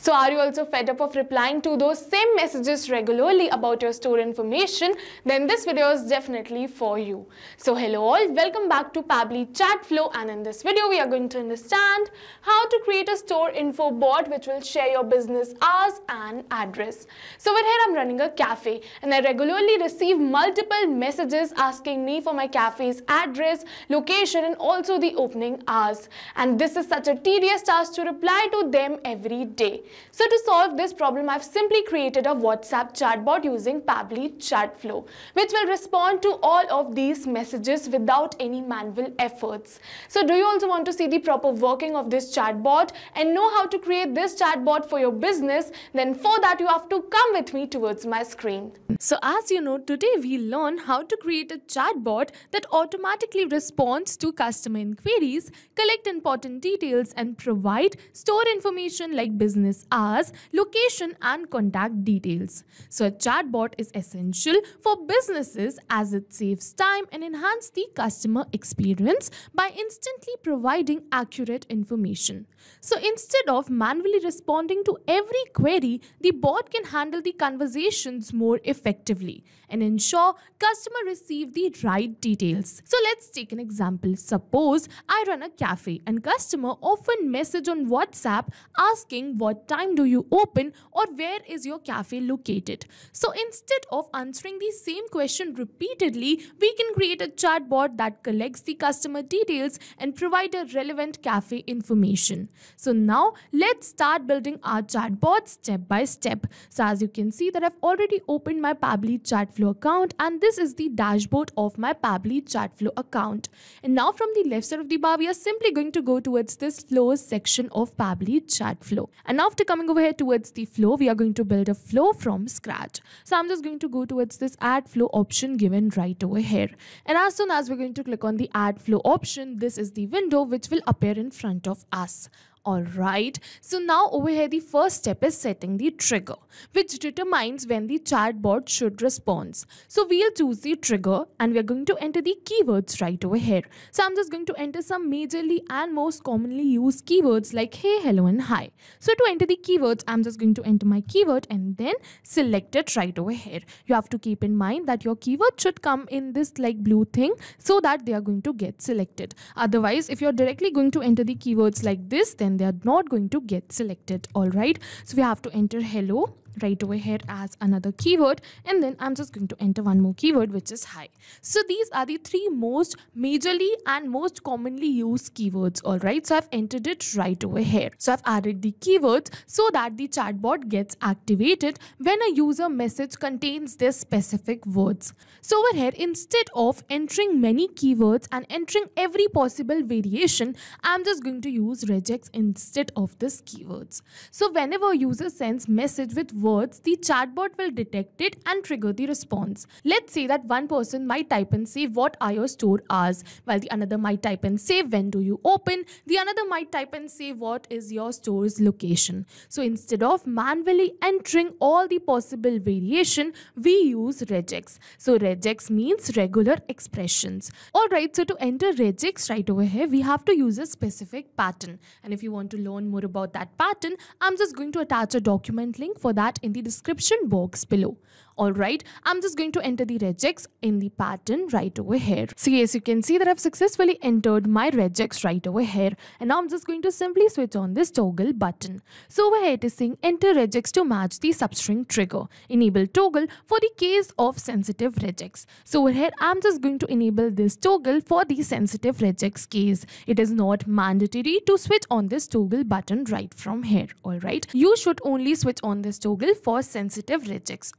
So are you also fed up of replying to those same messages regularly about your store information? Then this video is definitely for you. So hello all, welcome back to Pabbly Chatflow and in this video we are going to understand how to create a store info bot which will share your business hours and address. So over here I'm running a cafe and I regularly receive multiple messages asking me for my cafe's address, location and also the opening hours. And this is such a tedious task to reply to them every day. So to solve this problem, I've simply created a WhatsApp chatbot using Pabbly Chatflow, which will respond to all of these messages without any manual efforts. So do you also want to see the proper working of this chatbot and know how to create this chatbot for your business? Then for that, you have to come with me towards my screen. So as you know, today we learn how to create a chatbot that automatically responds to customer inquiries, collect important details and provide store information like business hours, location and contact details. So a chatbot is essential for businesses as it saves time and enhances the customer experience by instantly providing accurate information. So instead of manually responding to every query, the bot can handle the conversations more effectively and ensure customer receive the right details. So let's take an example. Suppose I run a cafe and customer often message on WhatsApp asking what time do you open or where is your cafe located. So instead of answering the same question repeatedly, we can create a chatbot that collects the customer details and provide a relevant cafe information. So now let's start building our chatbot step by step. So as you can see that I've already opened my Pabbly Chatflow account and this is the dashboard of my Pabbly Chatflow account. And now from the left side of the bar, we are simply going to go towards this flows section of Pabbly Chatflow. And after coming over here towards the flow, we are going to build a flow from scratch. So I'm just going to go towards this add flow option given right over here. And as soon as we're going to click on the add flow option, this is the window which will appear in front of us. Alright, so now over here the first step is setting the trigger which determines when the chatbot should respond. So we'll choose the trigger and we're going to enter the keywords right over here. So I'm just going to enter some majorly and most commonly used keywords like hey, hello and hi. So to enter the keywords, I'm just going to enter my keyword and then select it right over here. You have to keep in mind that your keyword should come in this like blue thing so that they are going to get selected. Otherwise, if you're directly going to enter the keywords like this, then they are not going to get selected. All right. So we have to enter hello right over here as another keyword and then I'm just going to enter one more keyword which is hi. So these are the three most majorly and most commonly used keywords alright. So I've entered it right over here. So I've added the keywords so that the chatbot gets activated when a user message contains their specific words. So over here instead of entering many keywords and entering every possible variation I'm just going to use regex instead of this keywords. So whenever a user sends message with words, the chatbot will detect it and trigger the response. Let's say that one person might type and say, What are your store hours? While the another might type and say, When do you open? The another might type and say, What is your store's location? So instead of manually entering all the possible variation, we use regex. So regex means regular expressions. Alright, so to enter regex right over here, we have to use a specific pattern. And if you want to learn more about that pattern, I'm just going to attach a document link for that in the description box below. Alright, I'm just going to enter the regex in the pattern right over here. So yes, you can see that I've successfully entered my regex right over here. And now I'm just going to simply switch on this toggle button. So over here it is saying enter regex to match the substring trigger. Enable toggle for the case of sensitive regex. So over here I'm just going to enable this toggle for the sensitive regex case. It is not mandatory to switch on this toggle button right from here. Alright, you should only switch on this toggle for sensitive regex.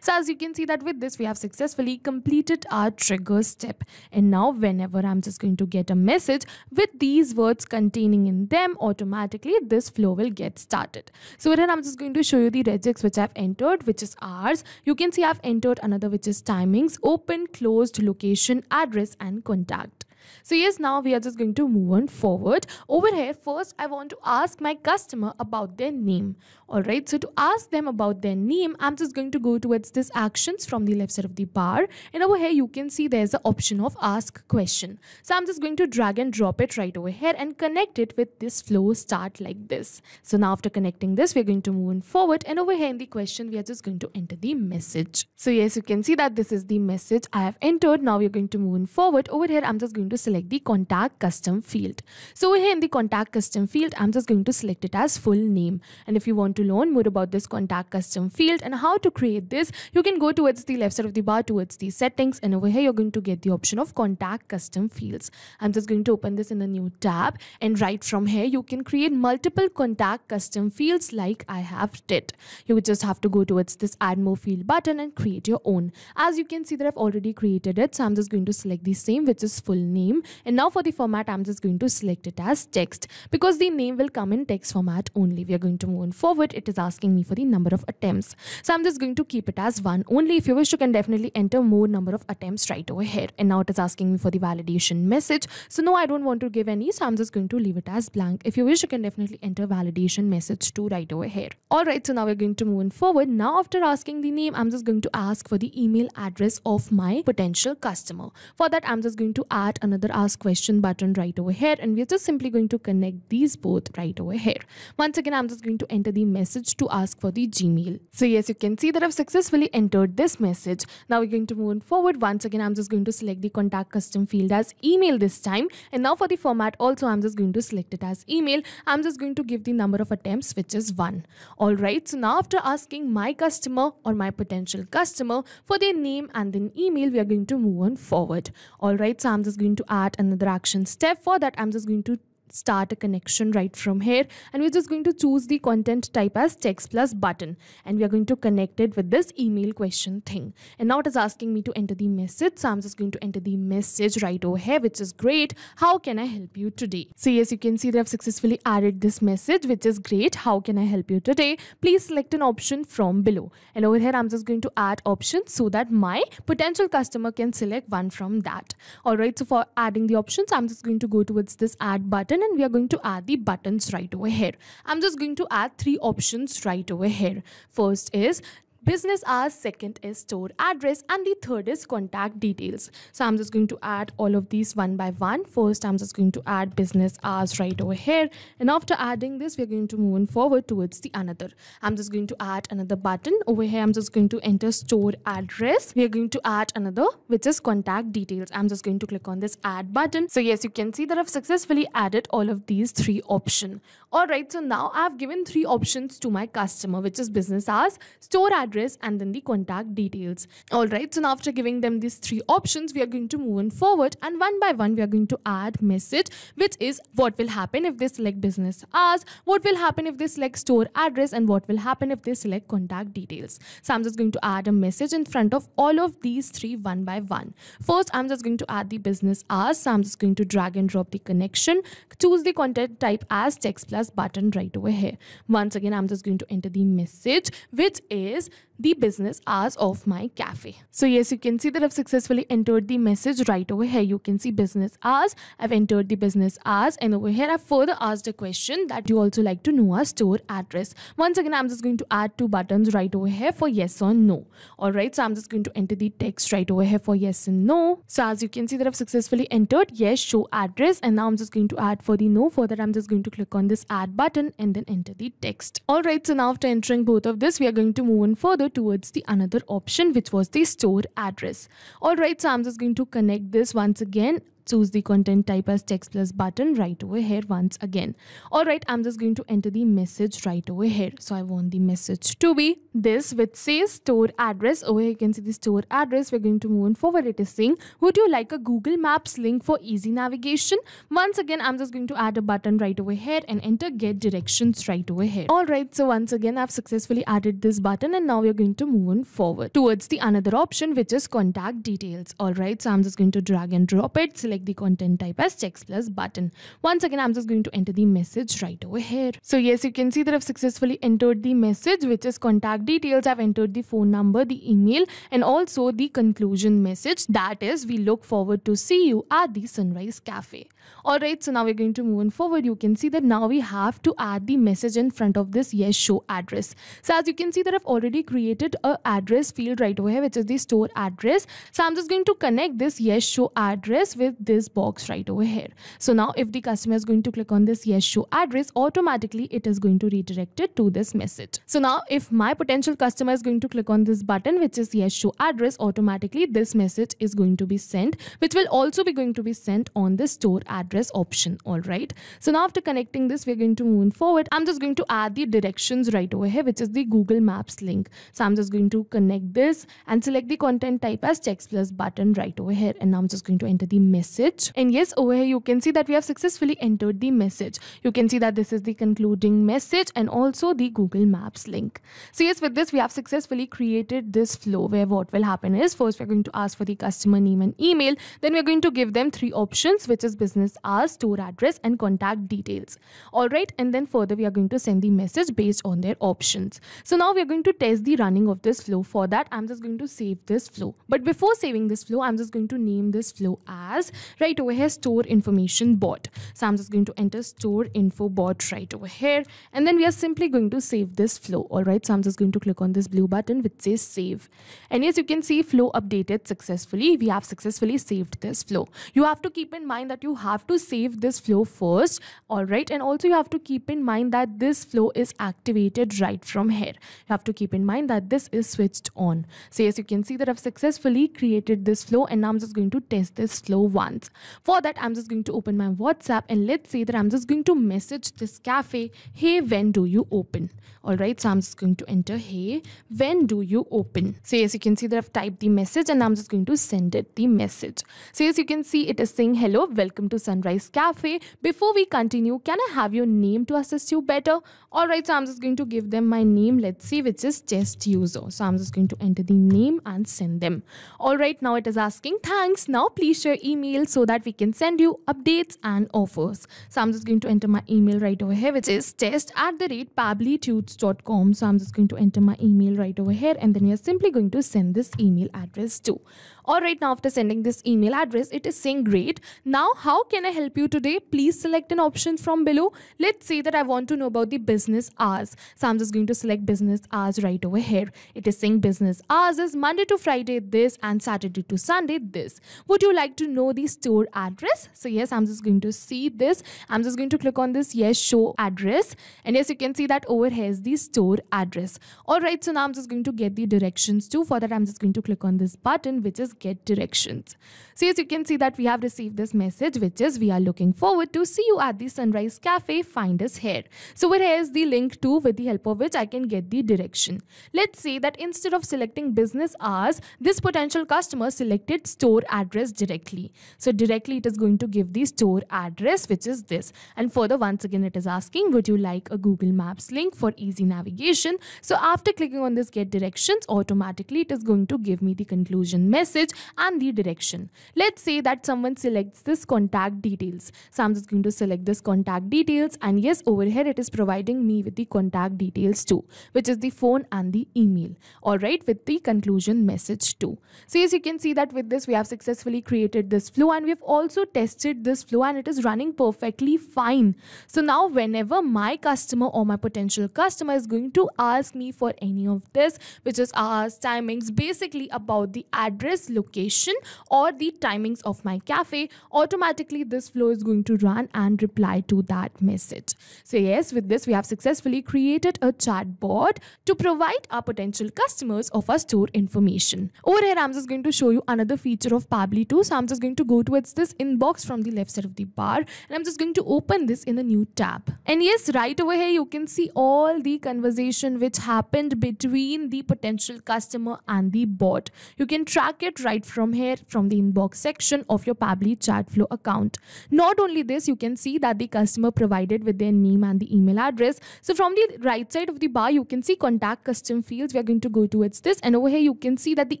So as you can see that with this we have successfully completed our trigger step. And now whenever I'm just going to get a message with these words containing in them automatically this flow will get started. So here I'm just going to show you the regex which I've entered which is ours. You can see I've entered another which is timings, open, closed, location, address and contact. So yes, now we are just going to move on forward. Over here, first I want to ask my customer about their name. Alright, so to ask them about their name, I'm just going to go towards this actions from the left side of the bar. And over here, you can see there's the option of ask question. So I'm just going to drag and drop it right over here and connect it with this flow start like this. So now after connecting this, we're going to move on forward. And over here in the question, we are just going to enter the message. So yes, you can see that this is the message I have entered. Now we're going to move on forward. Over here, I'm just going to select the contact custom field. So over here in the contact custom field, I'm just going to select it as full name. And if you want to learn more about this contact custom field and how to create this, you can go towards the left side of the bar towards the settings. And over here, you're going to get the option of contact custom fields. I'm just going to open this in a new tab. And right from here, you can create multiple contact custom fields like I have did. You would just have to go towards this add more field button and create your own. As you can see that I've already created it. So I'm just going to select the same, which is full name. And now for the format, I'm just going to select it as text because the name will come in text format only. We are going to move on forward. It is asking me for the number of attempts. So I'm just going to keep it as one only. If you wish, you can definitely enter more number of attempts right over here. And now it is asking me for the validation message. So no, I don't want to give any. So I'm just going to leave it as blank. If you wish, you can definitely enter validation message too right over here. Alright, so now we're going to move on forward. Now after asking the name, I'm just going to ask for the email address of my potential customer. For that, I'm just going to add another ask question button right over here. And we're just simply going to connect these both right over here. Once again, I'm just going to enter the message to ask for the Gmail. So yes, you can see that I've successfully entered this message. Now we're going to move on forward. Once again, I'm just going to select the contact custom field as email this time. And now for the format also, I'm just going to select it as email. I'm just going to give the number of attempts, which is one. All right. So now after asking my customer or my potential customer for their name and then email, we are going to move on forward. All right. So I'm just going to add another action step. For that, I'm just going to start a connection right from here. And we're just going to choose the content type as text plus button. And we are going to connect it with this email question thing. And now it is asking me to enter the message. So i'm just going to enter the message right over here which is great. How can i help you today? So yes you can see that i've successfully added this message which is great. How can i help you today? Please select an option from below. And over here i'm just going to add options so that my potential customer can select one from that. All right so for adding the options i'm just going to go towards this add button and we are going to add the buttons right over here. I'm just going to add three options right over here. First is business hours second is store address and the third is contact details. So i'm just going to add all of these one by one. First i'm just going to add business hours right over here. And after adding this we're going to move on forward towards the another. I'm just going to add another button over here. I'm just going to enter store address. We're going to add another which is contact details. I'm just going to click on this add button. So yes you can see that i've successfully added all of these three options all right so now i've given three options to my customer which is business hours store address and then the contact details. Alright, so now after giving them these three options, we are going to move on forward and one by one we are going to add message which is what will happen if they select business hours, what will happen if they select store address and what will happen if they select contact details. So I'm just going to add a message in front of all of these three one by one. First, I'm just going to add the business hours. So I'm just going to drag and drop the connection, choose the content type as text plus button right over here. Once again, I'm just going to enter the message which is the business hours of my cafe. So yes, you can see that I've successfully entered the message right over here. You can see business hours. I've entered the business hours and over here I've further asked a question that you also like to know our store address. Once again, I'm just going to add two buttons right over here for yes or no. Alright, so I'm just going to enter the text right over here for yes and no. So as you can see that I've successfully entered yes, show address and now I'm just going to add for the no. For that, I'm just going to click on this add button and then enter the text. Alright, so now after entering both of this, we are going to move on further towards the another option which was the store address. All right so i'm just going to connect this once again choose the content type as text plus button right over here once again. All right i'm just going to enter the message right over here. So i want the message to be this which says store address. Over here you can see the store address. We're going to move on forward. It is saying would you like a google maps link for easy navigation? Once again i'm just going to add a button right over here and enter get directions right over here. All right so once again i've successfully added this button and now we're going to move on forward towards the another option which is contact details. All right so i'm just going to drag and drop it. Select select the content type as text plus button. Once again, I'm just going to enter the message right over here. So yes, you can see that I've successfully entered the message, which is contact details. I've entered the phone number, the email, and also the conclusion message. That is, we look forward to see you at the Sunrise Cafe. Alright, so now we're going to move on forward. You can see that now we have to add the message in front of this yes show address. So as you can see that I've already created a address field right over here, which is the store address. So I'm just going to connect this yes show address with this box right over here. So now if the customer is going to click on this yes show address, automatically it is going to redirect it to this message. So now if my potential customer is going to click on this button, which is yes show address, automatically this message is going to be sent, which will also be going to be sent on the store address option. All right. So now after connecting this, we're going to move forward. I'm just going to add the directions right over here, which is the Google Maps link. So I'm just going to connect this and select the content type as text plus button right over here. And now I'm just going to enter the message. And yes, over here, you can see that we have successfully entered the message. You can see that this is the concluding message and also the Google Maps link. So yes, with this, we have successfully created this flow where what will happen is first we're going to ask for the customer name and email. Then we're going to give them three options, which is business hours, store address and contact details. All right. And then further, we are going to send the message based on their options. So now we're going to test the running of this flow. For that, I'm just going to save this flow. But before saving this flow, I'm just going to name this flow as right over here store information bot. So I'm just going to enter store info bot right over here. And then we are simply going to save this flow. All right. So I'm just going to click on this blue button which says save. And as you can see, flow updated successfully. We have successfully saved this flow. You have to keep in mind that you have to save this flow first. All right. And also you have to keep in mind that this flow is activated right from here. You have to keep in mind that this is switched on. So as you can see that I've successfully created this flow and now I'm just going to test this flow once. For that, I'm just going to open my WhatsApp and let's say that I'm just going to message this cafe, hey, when do you open? All right, so I'm just going to enter, hey, when do you open? So as you can see that I've typed the message and I'm just going to send it the message. So as you can see, it is saying, hello, welcome to Sunrise Cafe. Before we continue, can I have your name to assist you better? All right, so I'm just going to give them my name, let's see, which is test user. So I'm just going to enter the name and send them. All right, now it is asking, thanks. Now please share email so that we can send you updates and offers. So I'm just going to enter my email right over here, which is test at the rate pablitudes.com. So I'm just going to enter my email right over here and then you're simply going to send this email address to. All right, now after sending this email address, it is saying great. Now, how can I help you today? Please select an option from below. Let's say that I want to know about the business hours. So I'm just going to select business hours right over here. It is saying business hours is Monday to Friday this and Saturday to Sunday this. Would you like to know the store address? So yes, I'm just going to see this. I'm just going to click on this yes show address. And yes, you can see that over here is the store address. All right, so now I'm just going to get the directions too. For that, I'm just going to click on this button, which is get directions. So as you can see that we have received this message which is we are looking forward to see you at the Sunrise Cafe. Find us here. So over here is the link too, with the help of which I can get the direction. Let's say that instead of selecting business hours, this potential customer selected store address directly. So directly it is going to give the store address which is this. And further once again it is asking would you like a Google Maps link for easy navigation. So after clicking on this get directions automatically it is going to give me the conclusion message and the direction. Let's say that someone selects this contact details. So I'm just going to select this contact details and yes over here it is providing me with the contact details too which is the phone and the email. Alright with the conclusion message too. So as you can see that with this we have successfully created this flow and we've also tested this flow and it is running perfectly fine. So now whenever my customer or my potential customer is going to ask me for any of this which is hours, timings, basically about the address, location or the timings of my cafe, automatically this flow is going to run and reply to that message. So yes, with this we have successfully created a chat bot to provide our potential customers of our store information. Over here, I'm just going to show you another feature of Pabbly too. So I'm just going to go towards this inbox from the left side of the bar and I'm just going to open this in a new tab. And yes, right over here, you can see all the conversation which happened between the potential customer and the bot. You can track it right from here from the inbox section of your Pabbly Chatflow account. Not only this, you can see that the customer provided with their name and the email address. So from the right side of the bar, you can see contact custom fields. We are going to go towards this and over here you can see that the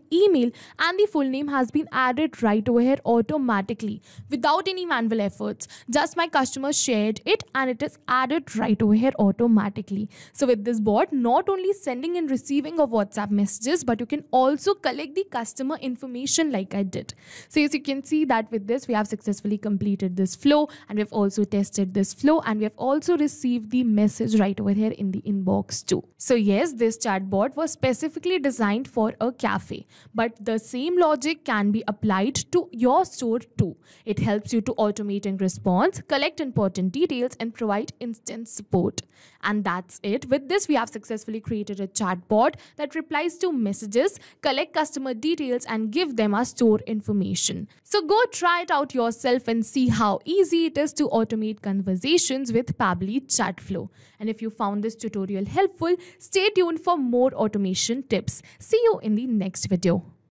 email and the full name has been added right over here automatically without any manual efforts. Just my customer shared it and it is added right over here automatically. So with this bot, not only sending and receiving of WhatsApp messages, but you can also collect the customer information like I did. So as you can see that with this, we have successfully completed this flow and we've also tested this flow and we have also received the message right over here in the inbox too. So yes, this chatbot was specifically designed for a cafe, but the same logic can be applied to your store too. It helps you to automate and response, collect important details and provide instant support. And that's it. With this, we have successfully created a chatbot that replies to messages, collect customer details and give them our store information. So go try it out yourself and see how easy it is to automate conversations with Pabbly Chatflow. And if you found this tutorial helpful, stay tuned for more automation tips. See you in the next video.